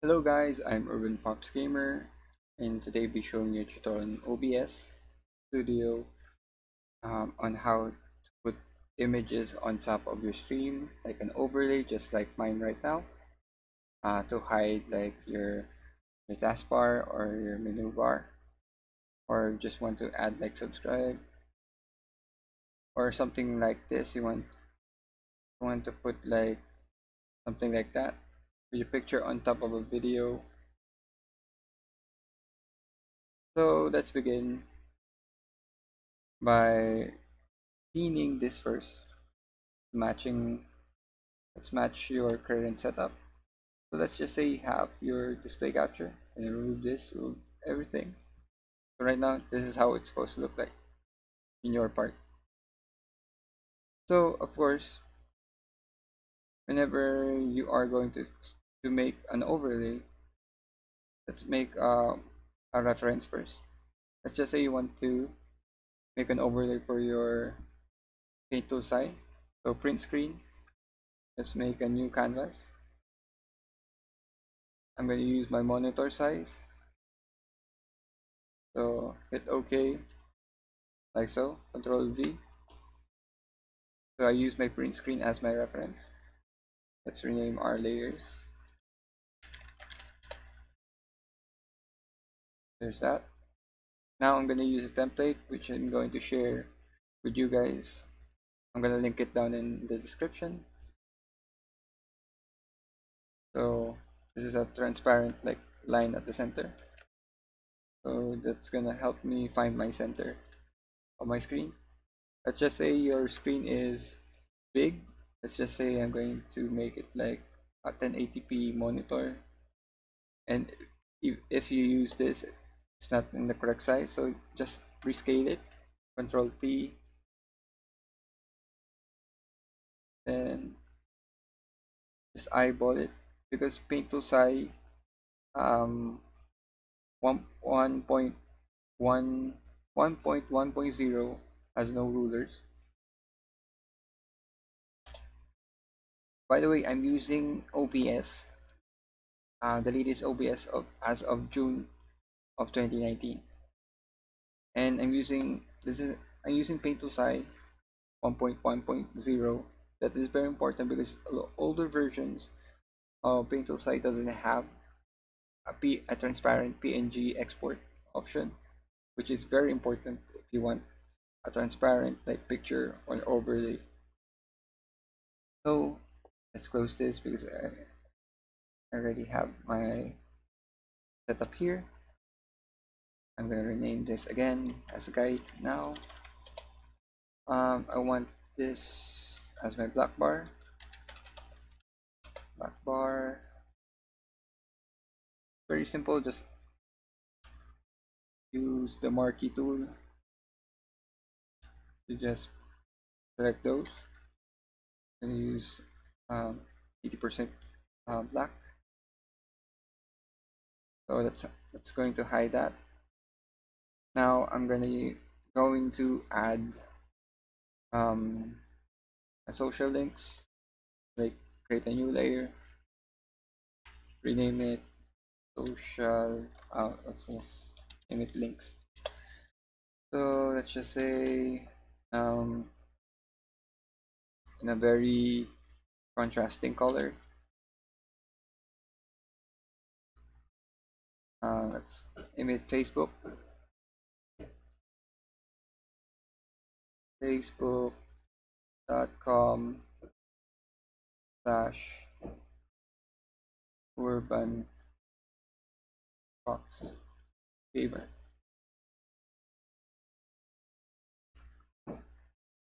Hello guys, I'm Urban Fox Gamer and today I'll be showing you a tutorial on OBS Studio um, on how to put images on top of your stream like an overlay just like mine right now uh, to hide like your, your taskbar or your menu bar or just want to add like subscribe or something like this. You want you want to put like something like that your picture on top of a video. So let's begin by cleaning this first. Matching, let's match your current setup. So let's just say you have your display capture and remove this, remove everything. So right now, this is how it's supposed to look like in your part. So of course, whenever you are going to to make an overlay let's make uh, a reference first. Let's just say you want to make an overlay for your paint tool sai. So print screen. Let's make a new canvas. I'm going to use my monitor size. So hit OK. Like so control V. So I use my print screen as my reference. Let's rename our layers there's that. Now I'm gonna use a template which I'm going to share with you guys. I'm gonna link it down in the description. So this is a transparent like line at the center. So that's gonna help me find my center of my screen. Let's just say your screen is big. Let's just say I'm going to make it like a 1080p monitor. And if you use this it's not in the correct size so just rescale it. Control T. Then just eyeball it because paint tool sai um 1 1.1 1.1.0 has no rulers. By the way i'm using obs uh, the latest obs of as of june of 2019 and I'm using this is I'm using Paint Tool Sai 1.1.0 that is very important because older versions of Paint to doesn't have a, P, a transparent PNG export option which is very important if you want a transparent like picture or overlay so let's close this because I already have my setup here I'm to rename this again as a guide now. Um, I want this as my black bar. Black bar. Very simple, just use the marquee tool to just select those and use 80% um, uh, black. So that's that's going to hide that now I'm gonna going to add um, a social links like create a new layer rename it social uh, let's just name it links. So let's just say um, in a very contrasting color. Uh, let's emit Facebook facebook.com slash urban fox gamer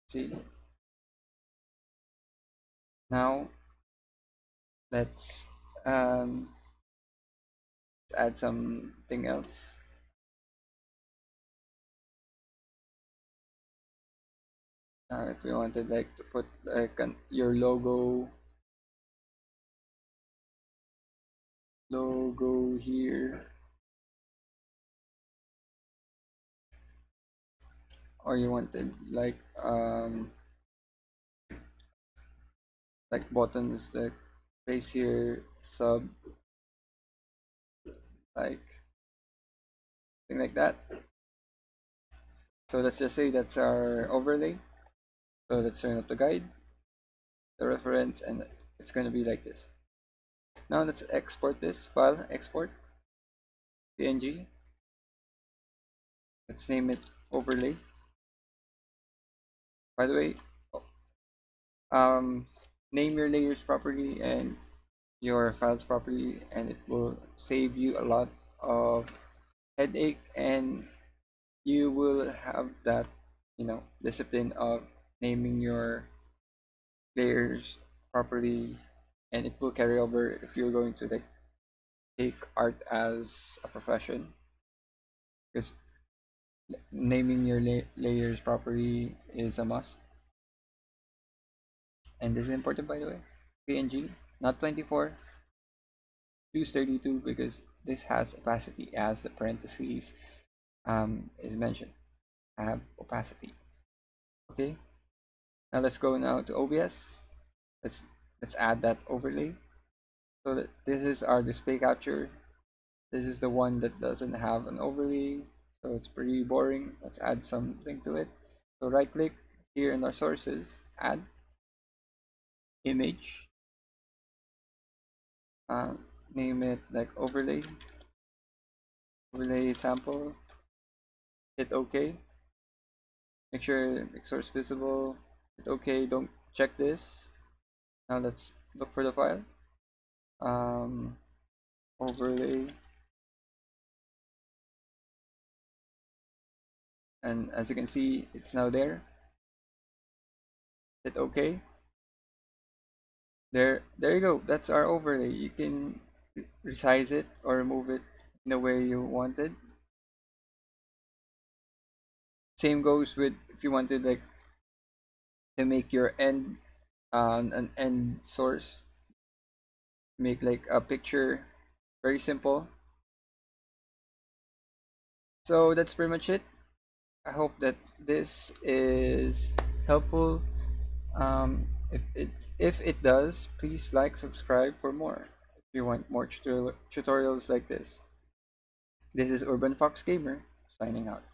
see. Now let's um add something else uh, if you wanted like to put like an, your logo. Logo here. Or you wanted like um like buttons like place here sub like thing like that. So let's just say that's our overlay so let's turn up the guide the reference and it's going to be like this. Now let's export this file export png let's name it overlay. By the way um name your layers properly and your files properly and it will save you a lot of headache and you will have that you know discipline of naming your layers properly and it will carry over if you're going to like take art as a profession. Because naming your la layers properly is a must. And this is important by the way. Png not 24 choose 32 because this has opacity as the parentheses um, is mentioned. Have opacity. Okay now let's go now to OBS let's let's add that overlay. So that this is our display capture. This is the one that doesn't have an overlay so it's pretty boring. Let's add something to it. So right click here in our sources add image. Uh, name it like overlay. Overlay sample. Hit ok. Make sure source visible hit ok don't check this. Now let's look for the file. Um, overlay. And as you can see it's now there. Hit ok. There there you go. That's our overlay. You can resize it or remove it in the way you wanted. Same goes with if you wanted like to make your end uh, an end source. Make like a picture. Very simple. So that's pretty much it. I hope that this is helpful. Um, if it if it does please like subscribe for more. If you want more tutorials like this. This is urban fox gamer signing out